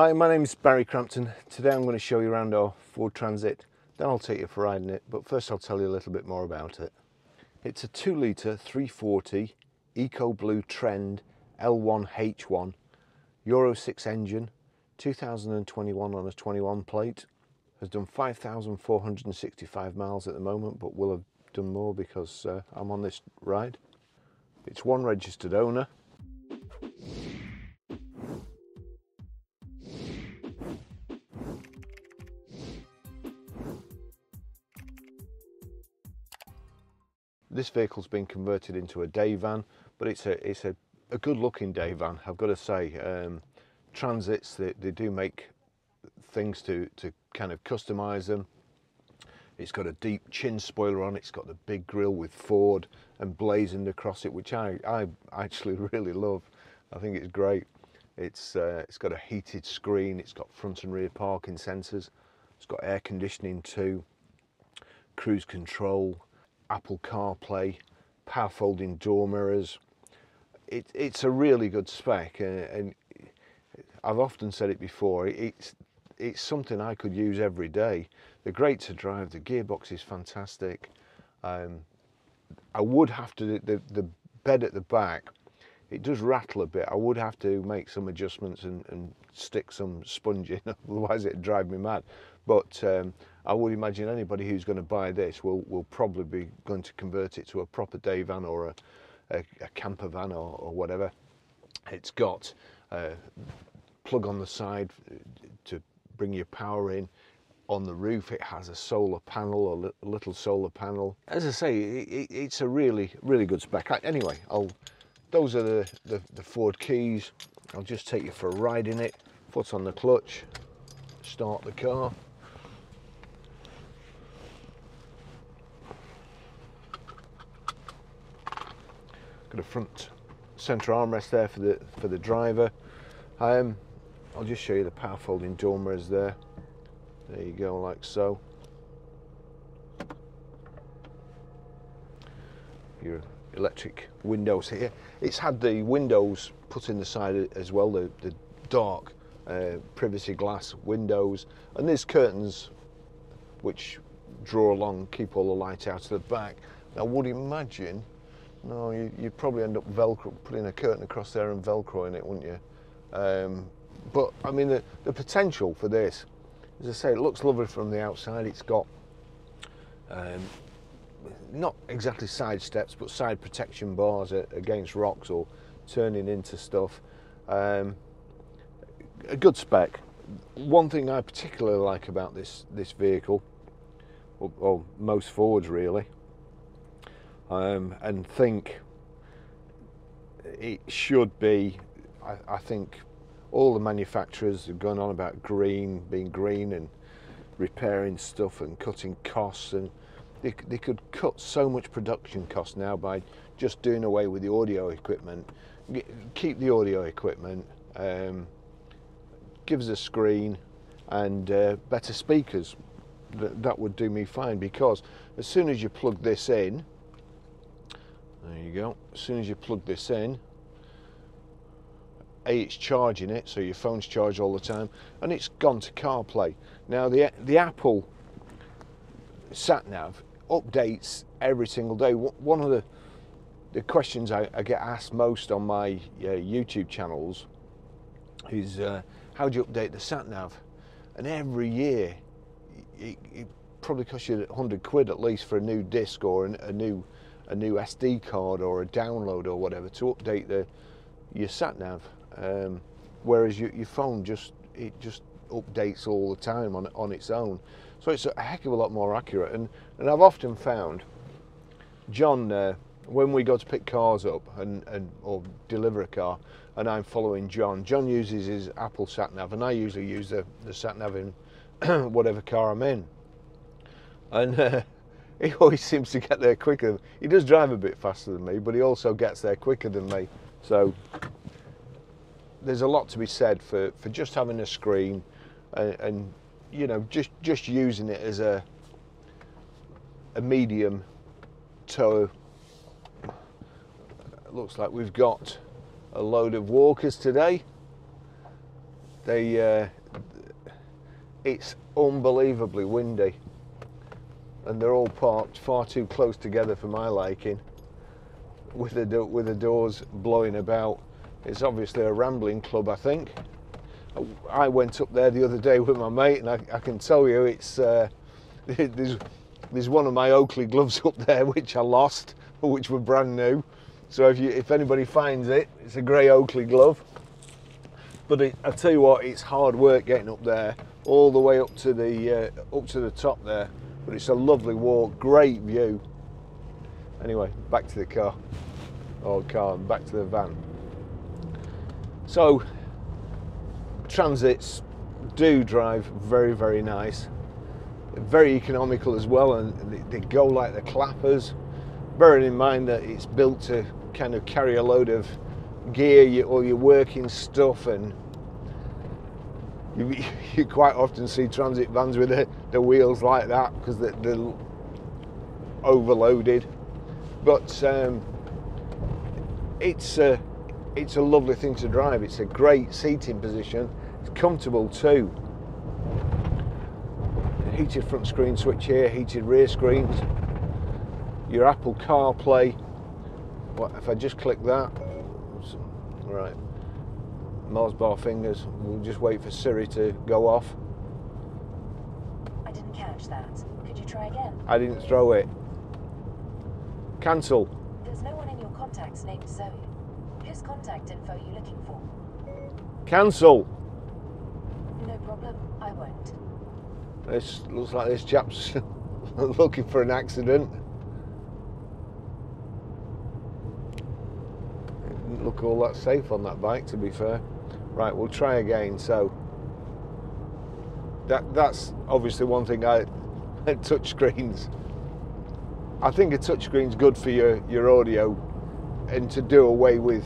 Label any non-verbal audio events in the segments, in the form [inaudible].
Hi, my name is Barrie Crampton. Today I'm going to show you around our Ford Transit, then I'll take you for in it, but first I'll tell you a little bit more about it. It's a 2 litre 340 Eco Blue Trend L1H1 Euro 6 engine, 2021 on a 21 plate, has done 5,465 miles at the moment, but will have done more because uh, I'm on this ride. It's one registered owner. This vehicle's been converted into a day van, but it's a it's a, a good looking day van, I've got to say. Um, transits, they, they do make things to, to kind of customize them. It's got a deep chin spoiler on, it's got the big grille with Ford emblazoned across it, which I, I actually [laughs] really love. I think it's great. It's, uh, it's got a heated screen, it's got front and rear parking sensors, it's got air conditioning too, cruise control, Apple CarPlay, power folding door mirrors. It, it's a really good spec and, and I've often said it before, it's, it's something I could use every day. They're great to drive, the gearbox is fantastic. Um, I would have to, the, the bed at the back, it does rattle a bit. I would have to make some adjustments and, and stick some sponge in, [laughs] otherwise it'd drive me mad. But um, I would imagine anybody who's going to buy this will, will probably be going to convert it to a proper day van or a, a, a camper van or, or, whatever. It's got uh, plug on the side to bring your power in. On the roof it has a solar panel, a little solar panel. As I say, it, it's a really, really good spec. Anyway, I'll, those are the, the, the Ford keys. I'll just take you for a ride in it. Foot on the clutch, start the car. Got a front centre armrest there for the for the driver. Um, I'll just show you the power folding door mirrors there. There you go, like so. Your electric windows here. It's had the windows put in the side as well, the, the dark uh, privacy glass windows. And there's curtains which draw along, keep all the light out of the back. I would imagine, no, you, would probably end up Velcro, putting a curtain across there and Velcroing it, wouldn't you? Um, but I mean, the, the potential for this, as I say, it looks lovely from the outside. It's got um, not exactly side steps, but side protection bars against rocks or turning into stuff. Um, a good spec. One thing I particularly like about this this vehicle, or, or most Fords really, um, and think it should be, I, I think, all the manufacturers have gone on about green, being green and repairing stuff and cutting costs and they, they could cut so much production cost now by just doing away with the audio equipment keep the audio equipment um, us a screen and uh, better speakers that, that would do me fine because as soon as you plug this in there you go as soon as you plug this in a, it's charging it, so your phone's charged all the time, and it's gone to CarPlay. Now, the, the Apple sat nav updates every single day. One of the, the questions I, I get asked most on my uh, YouTube channels is uh, how do you update the sat nav? And every year, it, it, probably costs you 100 quid at least for a new disc or a, new a new SD card or a download or whatever to update the your sat nav. Um, whereas your, your phone just it just updates all the time on on its own. So it's a heck of a lot more accurate. And and I've often found John uh, when we go to pick cars up and, and or deliver a car and I'm following John, John uses his Apple sat nav and I usually use the, the sat nav in [clears throat] whatever car I'm in. And uh, [laughs] he always seems to get there quicker. He does drive a bit faster than me, but he also gets there quicker than me. So there's a lot to be said for, for just having a screen and, and you know just just using it as a a medium to looks like we've got a load of walkers today They, uh, it's unbelievably windy, and they're all parked far too close together for my liking, with the with the doors blowing about. It's obviously a rambling club, I think. I went up there the other day with my mate, and I, I can tell you, it's uh, [laughs] there's there's one of my Oakley gloves up there which I lost, [laughs] which were brand new. So if you if anybody finds it, it's a grey Oakley glove. But it, I tell you what, it's hard work getting up there, all the way up to the uh, up to the top there. But it's a lovely walk, great view. Anyway, back to the car, or car, and back to the van. So transits do drive very very nice. Very economical as well and they, they go like the clappers. Bearing in mind that it's built to kind of carry a load of gear or your working stuff and you, [laughs] you quite often see transit vans with the, the wheels like that because they're, they're, overloaded. But um, it's a, it's a lovely thing to drive. It's a great seating position comfortable too. Heated front screen switch here heated rear screens. Your Apple CarPlay. What if I just click that? Right. Mars bar fingers. We'll just wait for Siri to go off. I didn't catch that. Could you try again? I didn't throw it. Cancel. There's no one in your contacts named Zoe. Whose contact info are you looking for? cancel No problem. I won't. this looks like this chap's [laughs] looking for an accident Didn't look all that safe on that bike to be fair right we'll try again so that that's obviously one thing I [laughs] touch screens I think a touchscreen's good for your your audio and to do away with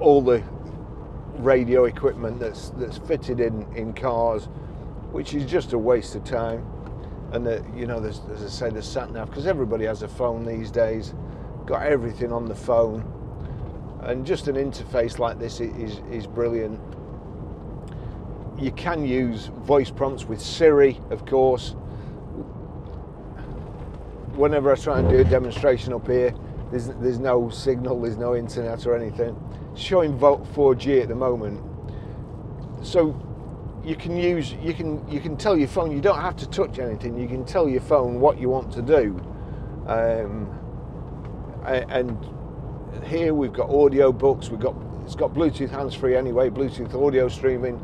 all the radio equipment that's that's fitted in in cars which is just a waste of time. And that you know there's as I say the sat nav because everybody has a phone these days got everything on the phone. And just an interface like this is is brilliant. You can use voice prompts with Siri of course. Whenever I try and do a demonstration up here there's, there's no signal there's no internet or anything. It's showing Volt 4G at the moment. So you can use you can you can tell your phone you don't have to touch anything. You can tell your phone what you want to do. Um, and here we've got audio books we've got it's got bluetooth hands-free anyway bluetooth audio streaming.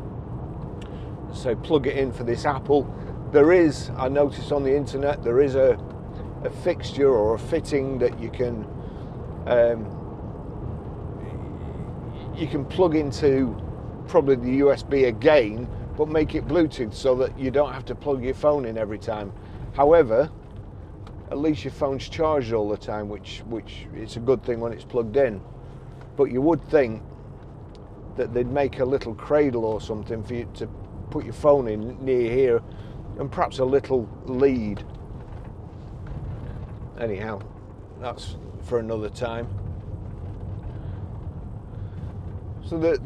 So plug it in for this apple. There is i noticed on the internet there is a, a fixture or a fitting that you can um, you can plug into probably the usb again but make it bluetooth so that you don't have to plug your phone in every time however at least your phone's charged all the time, which which it's a good thing when it's plugged in. But you would think that they'd make a little cradle or something for you to put your phone in near here, and perhaps a little lead. Anyhow, that's for another time. So the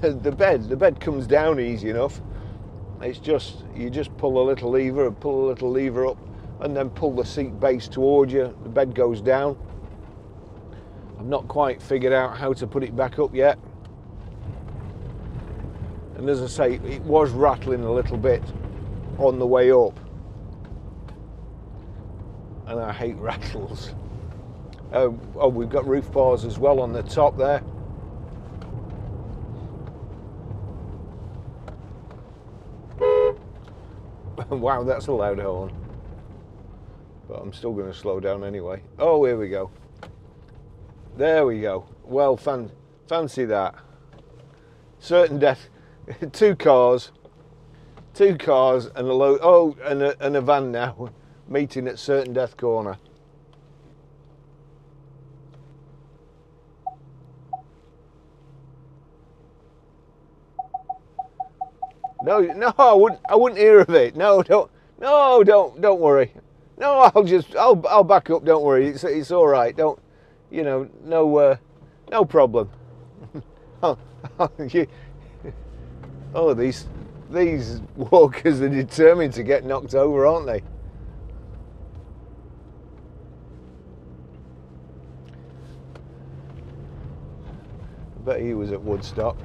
the [laughs] the bed the bed comes down easy enough. It's just you just pull a little lever and pull a little lever up and then pull the seat base towards you. The bed goes down. I've not quite figured out how to put it back up yet. And as I say, it was rattling a little bit on the way up. And I hate rattles. Uh, oh, we've got roof bars as well on the top there. [laughs] wow, that's a loud horn but I'm still going to slow down anyway. Oh, here we go. There we go. Well, fan, fancy that. Certain death, [laughs] two cars, two cars and a load. Oh, and a, and a van now meeting at certain death corner. No, no, I wouldn't. I wouldn't hear of it. No, don't. No, don't. Don't worry. No, I'll just, I'll, I'll back up. Don't worry. It's, it's all right. Don't, you know, no, uh, no problem. [laughs] oh, oh, [laughs] you, oh, these these [laughs] walkers are determined to get knocked over, aren't they? He was at Woodstock.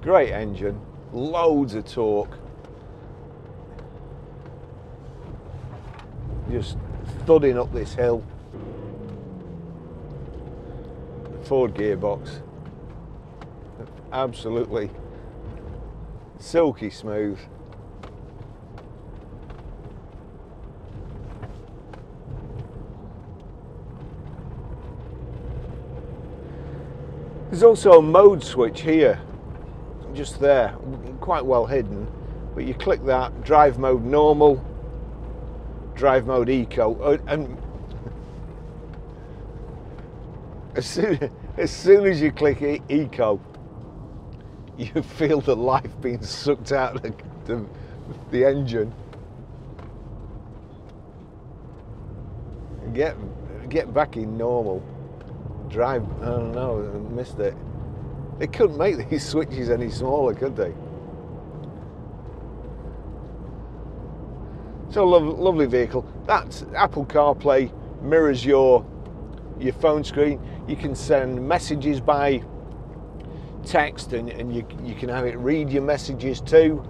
Great engine, loads of torque. Just thudding up this hill. Ford gearbox. Absolutely silky smooth. There's also a mode switch here, just there, quite well hidden. But you click that, drive mode normal, drive mode eco, uh, and [laughs] as soon as, soon as you click e- eco, you feel the life being sucked out of the, the, the engine. Get get back in normal. Drive. I don't know. I missed it. They couldn't make these [laughs] switches any smaller, could they? So lo- lovely vehicle. That's Apple CarPlay mirrors your your phone screen. You can send messages by text, and, and you you can have it read your messages too,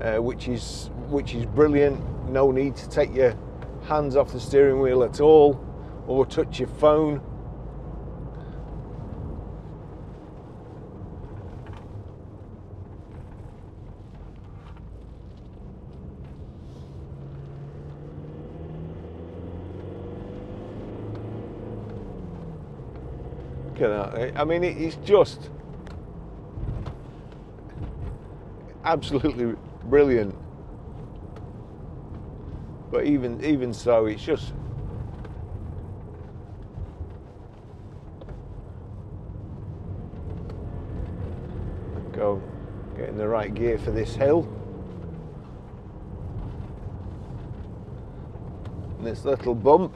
uh, which is which is brilliant. No need to take your hands off the steering wheel at all, or touch your phone. Look at that. I mean, it's just absolutely brilliant. But even even so, it's just go get in the right gear for this hill. And this little bump.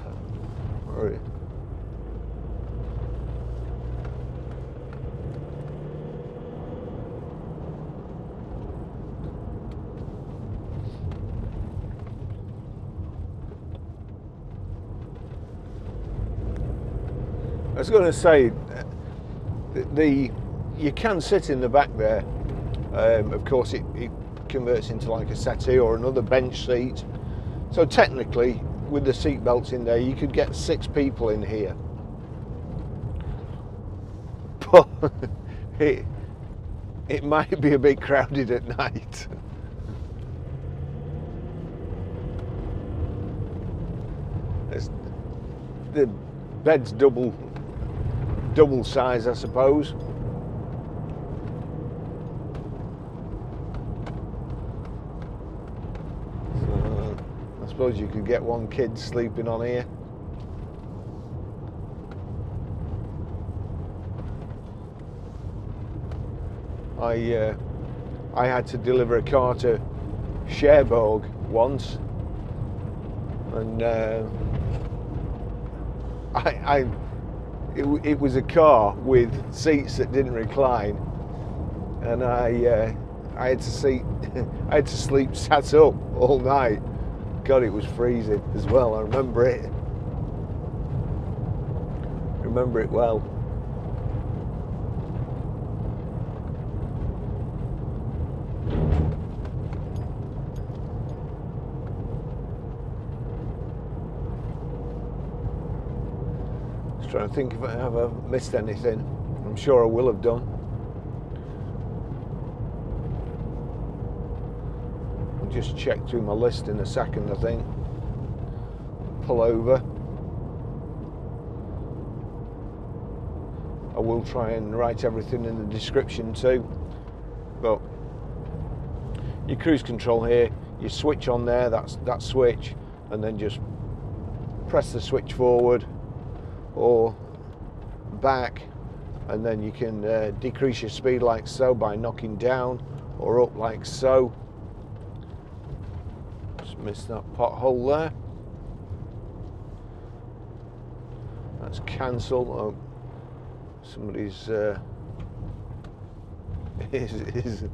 I was going to say, uh, the, the you can sit in the back there. Um, of course, it, it converts into like a settee or another bench seat. So technically, with the seat belts in there, you could get six people in here. [laughs] But it it might be a bit crowded at night. [laughs] The bed's double double size, I suppose. So, I suppose you could get one kid sleeping on here. I uh, I had to deliver a car to Cherbourg once, and uh, I, I it, it was a car with seats that didn't recline, and I uh, I had to [laughs] I had to sleep [laughs] sat up all night. God, it was freezing as well. I remember it. Remember it well. Trying to think if I have missed anything. I'm sure I will have done. I'll just check through my list in a second, I think. Pull over. I will try and write everything in the description too. But your cruise control here, you switch on there, that's that switch, and then just press the switch forward or back and then you can uh, decrease your speed like so by knocking down or up like so just missed that pothole there That's cancel. Oh, somebody's uh, [laughs] is, is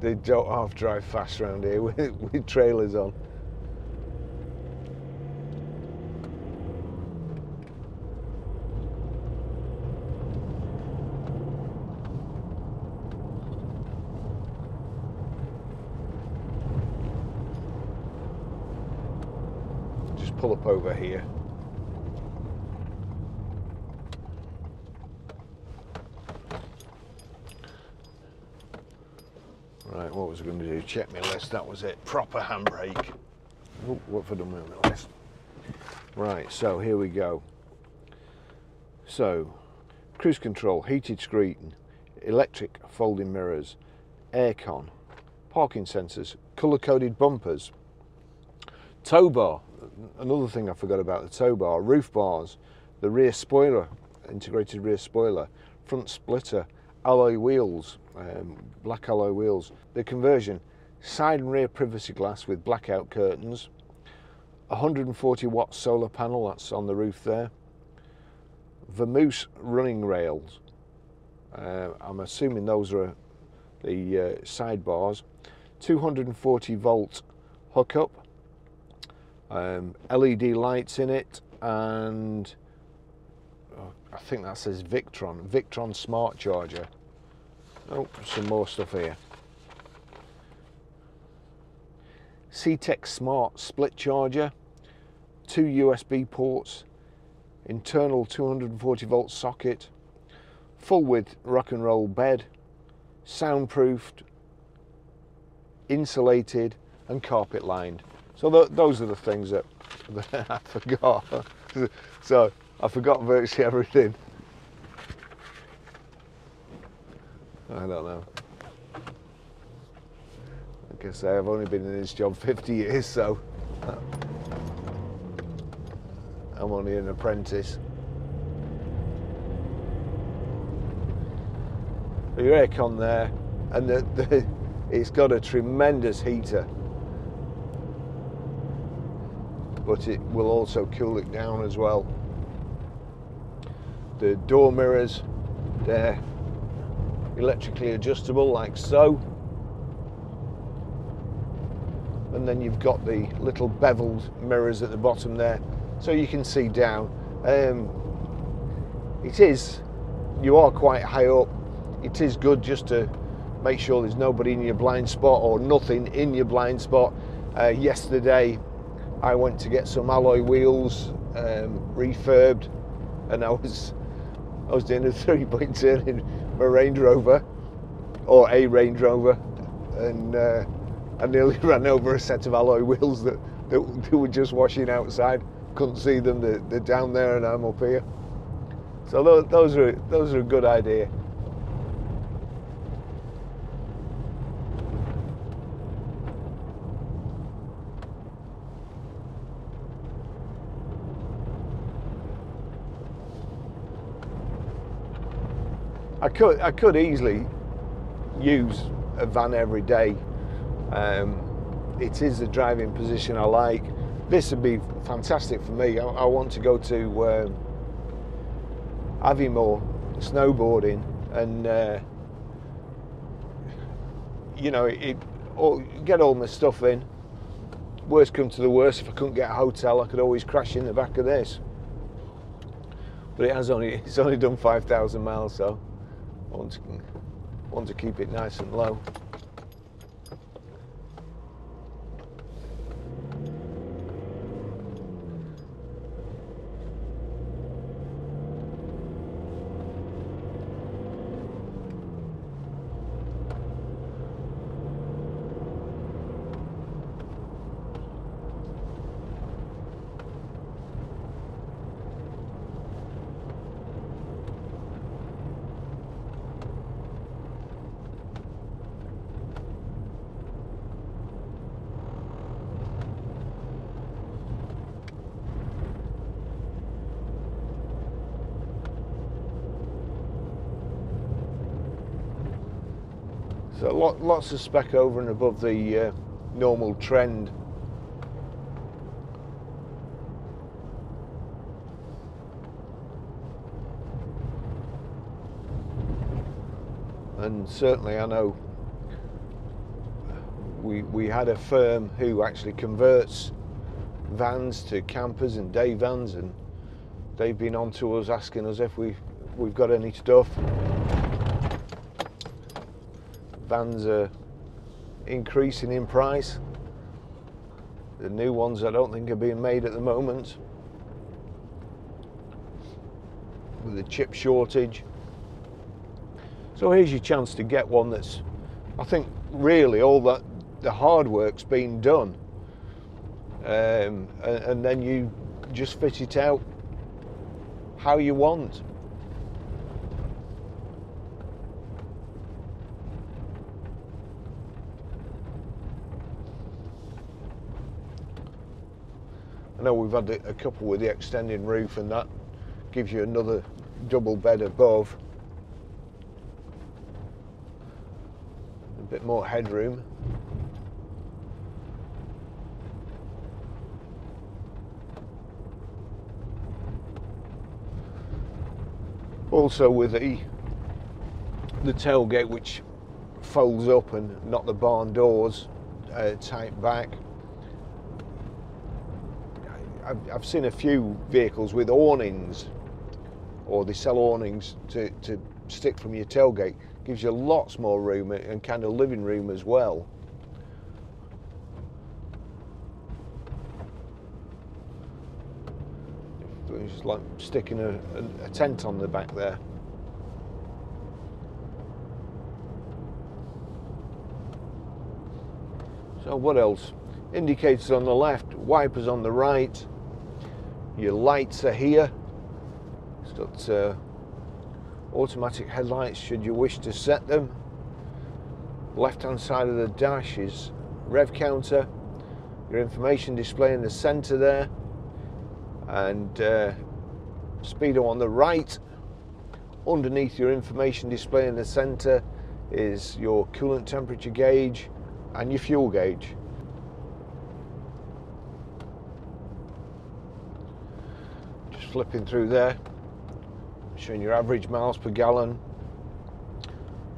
they don't half drive fast around here [laughs] with, with trailers on. Just pull up over here. Right, what was I going to do? Check my list. That was it. Proper handbrake. Oh, what have I done with my list? Right, so here we go. So, cruise control, heated screen, electric folding mirrors, aircon, parking sensors, colour-coded bumpers, tow bar. Another thing I forgot about the tow bar, roof bars, the rear spoiler, integrated rear spoiler, front splitter, alloy wheels, um, black alloy wheels. The conversion, side and rear privacy glass with blackout curtains, 140 watt solar panel that's on the roof there, Vamoose running rails. Uh, I'm assuming those are the uh, sidebars. 240 volt hookup, um, LED lights in it, and oh, I think that says Victron, Victron smart charger. Oh, some more stuff here. CTEK Smart split charger, two USB ports, internal 240 volt socket, full width rock and roll bed, soundproofed, insulated, and carpet lined. So th those are the things that, that [laughs] I forgot. [laughs] so I forgot virtually everything. I don't know. Like I say, I've only been in this job 50 years, so uh, I'm only an apprentice. Your aircon there, and the, the, it's got a tremendous heater, but it will also cool it down as well. The door mirrors, they're electrically adjustable like so. And then you've got the little beveled mirrors at the bottom there, so you can see down. Um, it is, you are quite high up. It is good just to make sure there's nobody in your blind spot or nothing in your blind spot. Uh, yesterday, I went to get some alloy wheels um, refurbed, and I was I was doing a [laughs] three-point turn in my Range Rover, or a Range Rover, and uh, I nearly [laughs] ran over a set of alloy wheels that, that, that were just washing outside. Couldn't see them; they're, they're down there, and I'm up here. So those, those are those are a good idea. I could I could easily use a van every day. Um, it is the driving position I like. This would be fantastic for me. I, I want to go to um, Aviemore snowboarding, and uh, you know, it, all, get all my stuff in. Worst come to the worst, if I couldn't get a hotel, I could always crash in the back of this. But it has only [laughs] it's only done five thousand miles, so. Want to, to keep it nice and low. So lot, lots of spec over and above the uh, normal trend. And certainly I know we, we had a firm who actually converts vans to campers and day vans and they've been on to us asking us if we, we've got any stuff. Vans are increasing in price. The new ones I don't think are being made at the moment. With the chip shortage. So here's your chance to get one that's, I think, really all that the hard work's been done. Um, and, and then you just fit it out how you want. I know we've had a couple with the extending roof and that gives you another double bed above. A bit more headroom. Also with the the tailgate which folds up and not the barn doors uh, tight back I've, I've seen a few vehicles with awnings, or they sell awnings to, to stick from your tailgate. Gives you lots more room and kind of living room as well. It's like sticking a, a, a tent on the back there. So what else? Indicators on the left, wipers on the right. Your lights are here. It's got uh, automatic headlights should you wish to set them. Left hand side of the dash is rev counter. Your information display in the center there. And uh, speedo on the right. Underneath your information display in the center is your coolant temperature gauge and your fuel gauge. Flipping through there, showing your average miles per gallon,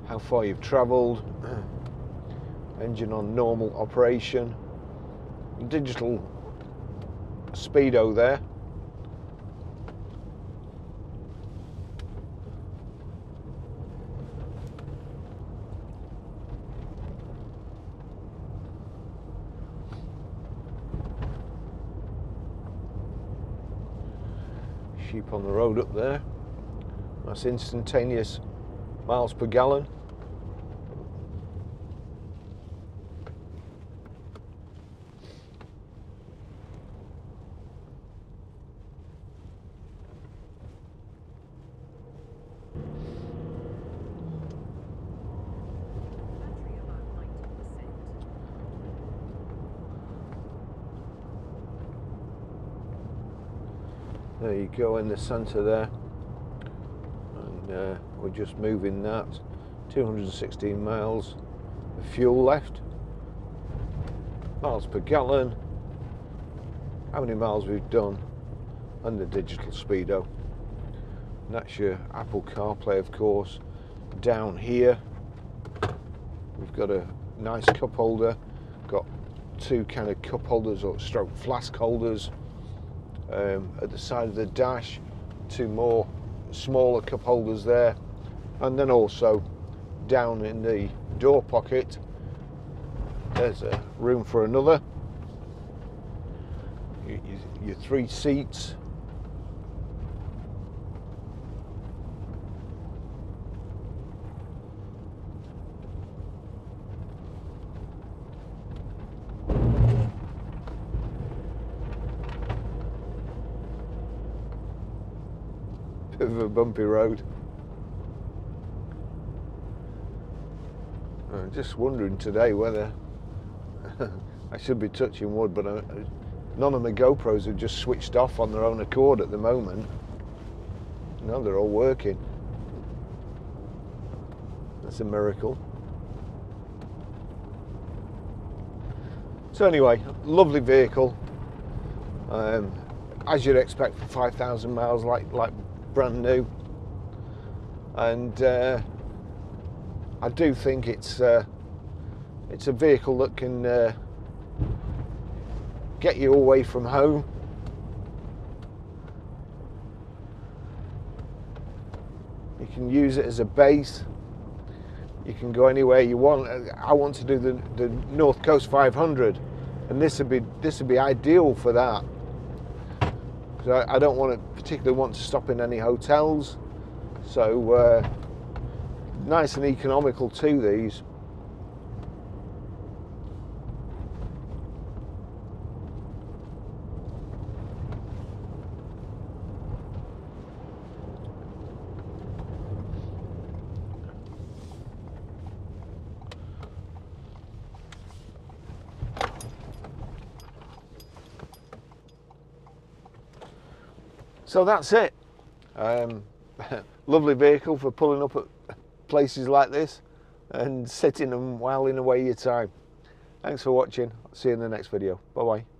how far you've travelled, [clears throat] engine on normal operation, digital speedo there. Sheep on the road up there. That's instantaneous miles per gallon. There you go in the centre there. And uh, we're just moving that. 216 miles of fuel left. Miles per gallon. How many miles we've done. And the digital speedo. And that's your Apple CarPlay of course. Down here we've got a nice cup holder. Got two kind of cup holders or stroke flask holders um, at the side of the dash, two more smaller cup holders there, and then also down in the door pocket, there's a room for another. Your, your three seats. bit of a bumpy road. I'm just wondering today whether [laughs] I should be touching wood, but I, uh, none of my GoPros have just switched off on their own accord at the moment. No, they're all working. That's a miracle. So anyway, lovely vehicle. Um, as you'd expect for 5,000 miles, like like brand new. And uh, I do think it's uh, it's a vehicle that can uh, get you away from home. You can use it as a base. You can go anywhere you want. I want to do the, the North Coast 500, and this would be this would be ideal for that. Because I, I, don't want to particularly want to stop in any hotels, so uh, nice and economical too. These. So that's it. Um, [laughs] lovely vehicle for pulling up at places like this and sitting and whiling away your time. Thanks for watching. See you in the next video. Bye bye.